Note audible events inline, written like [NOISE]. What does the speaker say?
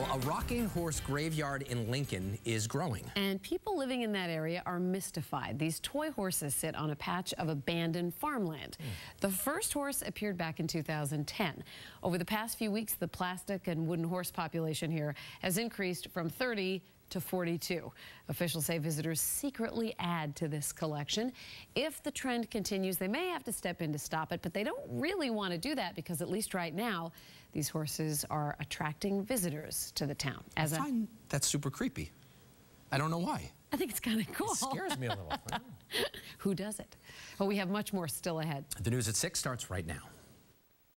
Well, a rocking horse graveyard in Lincoln is growing. And people living in that area are mystified. These toy horses sit on a patch of abandoned farmland. Mm. The first horse appeared back in 2010. Over the past few weeks, the plastic and wooden horse population here has increased from 30 to 42. Officials say visitors secretly add to this collection. If the trend continues, they may have to step in to stop it, but they don't really want to do that because at least right now, these horses are attracting visitors to the town. As I find that's super creepy. I don't know why. I think it's kind of cool. It scares me a little. [LAUGHS] Who does it? Well, we have much more still ahead. The news at 6 starts right now.